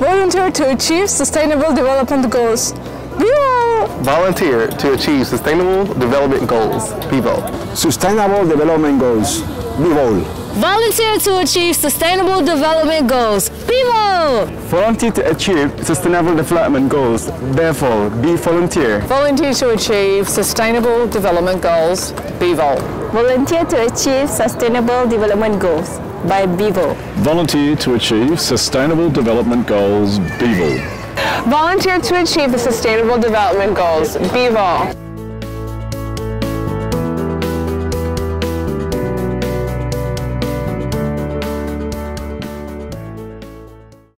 Volunteer to achieve sustainable development goals. Bevol! Volunteer to achieve sustainable development goals. Bevol. Sustainable Development Goals. BEVOL. Volunteer to achieve sustainable development goals. Bevol! Volunteer to achieve Sustainable Development Goals. Therefore, be volunteer. Volunteer to achieve sustainable development goals. Bevol. Volunteer to achieve sustainable development goals by Bevol. Volunteer to achieve Sustainable Development Goals, BEVOL. Volunteer to achieve the sustainable development goals. Bevol.